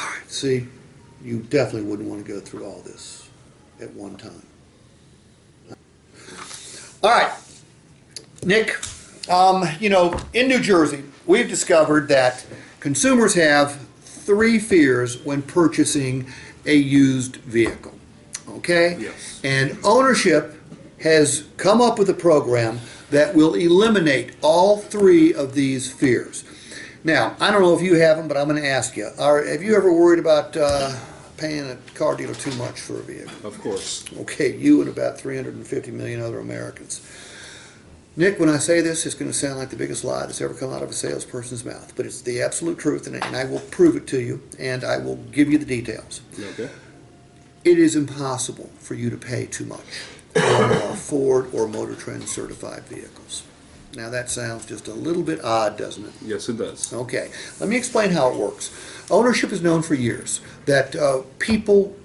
All right, see, you definitely wouldn't want to go through all this at one time. All right, Nick, um, you know, in New Jersey, we've discovered that consumers have three fears when purchasing a used vehicle. Okay? Yes. And ownership has come up with a program that will eliminate all three of these fears. Now, I don't know if you have them, but I'm going to ask you. Are, have you ever worried about uh, paying a car dealer too much for a vehicle? Of course. Okay, you and about 350 million other Americans. Nick, when I say this, it's going to sound like the biggest lie that's ever come out of a salesperson's mouth, but it's the absolute truth, and I will prove it to you, and I will give you the details. Okay. It is impossible for you to pay too much for Ford or Motor Trend certified vehicles. Now, that sounds just a little bit odd, doesn't it? Yes, it does. Okay, let me explain how it works. Ownership is known for years that uh, people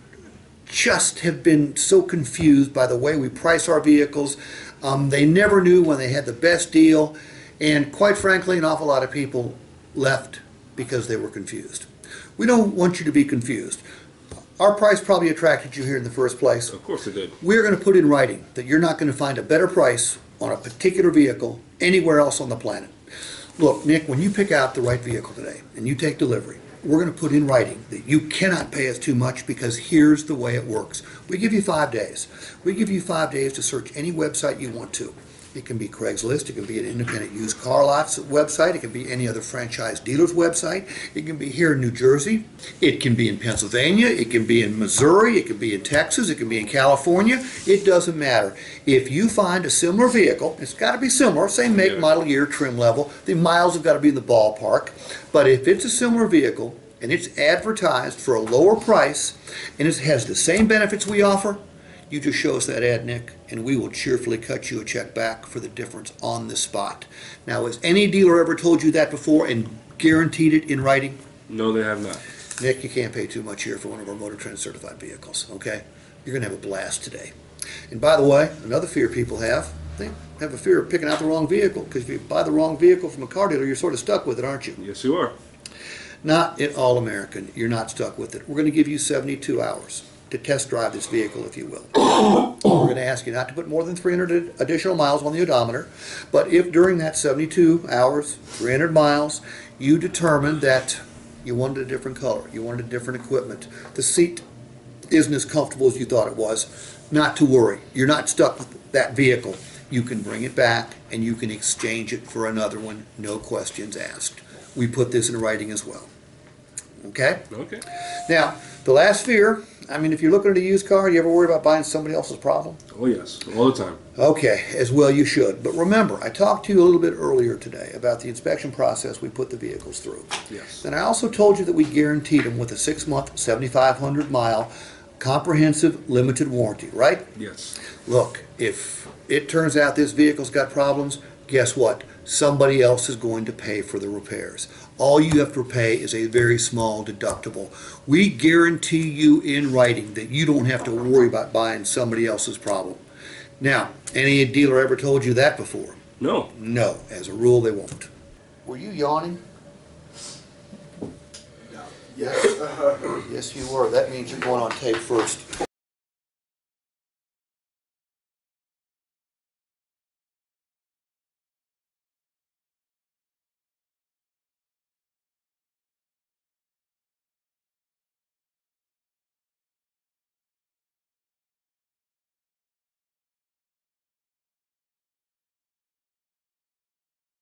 just have been so confused by the way we price our vehicles. Um, they never knew when they had the best deal, and quite frankly, an awful lot of people left because they were confused. We don't want you to be confused. Our price probably attracted you here in the first place. Of course it did. We're going to put in writing that you're not going to find a better price on a particular vehicle anywhere else on the planet. Look, Nick, when you pick out the right vehicle today and you take delivery, we're going to put in writing that you cannot pay us too much because here's the way it works. We give you five days. We give you five days to search any website you want to. It can be Craigslist, it can be an independent used car lots website, it can be any other franchise dealer's website, it can be here in New Jersey, it can be in Pennsylvania, it can be in Missouri, it can be in Texas, it can be in California, it doesn't matter. If you find a similar vehicle, it's got to be similar, same make, Yeah. model, year, trim level, the miles have got to be in the ballpark, but if it's a similar vehicle and it's advertised for a lower price and it has the same benefits we offer, you just show us that ad, Nick, and we will cheerfully cut you a check back for the difference on the spot. Now, has any dealer ever told you that before and guaranteed it in writing? No, they have not. Nick, you can't pay too much here for one of our Motor Trend certified vehicles, okay? You're gonna have a blast today. And by the way, another fear people have, they have a fear of picking out the wrong vehicle, because if you buy the wrong vehicle from a car dealer, you're sort of stuck with it, aren't you? Yes, you are. Not at all American, you're not stuck with it. We're gonna give you seventy-two hours to test drive this vehicle, if you will. We're gonna ask you not to put more than three hundred additional miles on the odometer, but if during that seventy-two hours, three hundred miles, you determined that you wanted a different color, you wanted a different equipment, the seat isn't as comfortable as you thought it was, not to worry. You're not stuck with that vehicle. You can bring it back and you can exchange it for another one, no questions asked. We put this in writing as well. Okay? Okay. Now, the last fear, I mean, if you're looking at a used car, you ever worry about buying somebody else's problem? Oh, yes. All the time. Okay, as well you should. But remember, I talked to you a little bit earlier today about the inspection process we put the vehicles through. Yes. And I also told you that we guaranteed them with a six-month, 7,500 mile comprehensive limited warranty, right? Yes. Look, if it turns out this vehicle's got problems, guess what? Somebody else is going to pay for the repairs. All you have to pay is a very small deductible. We guarantee you in writing that you don't have to worry about buying somebody else's problem. Now, any dealer ever told you that before? No. No, as a rule, they won't. Were you yawning? Yes. Uh-huh. Yes, you were. That means you're going on tape first.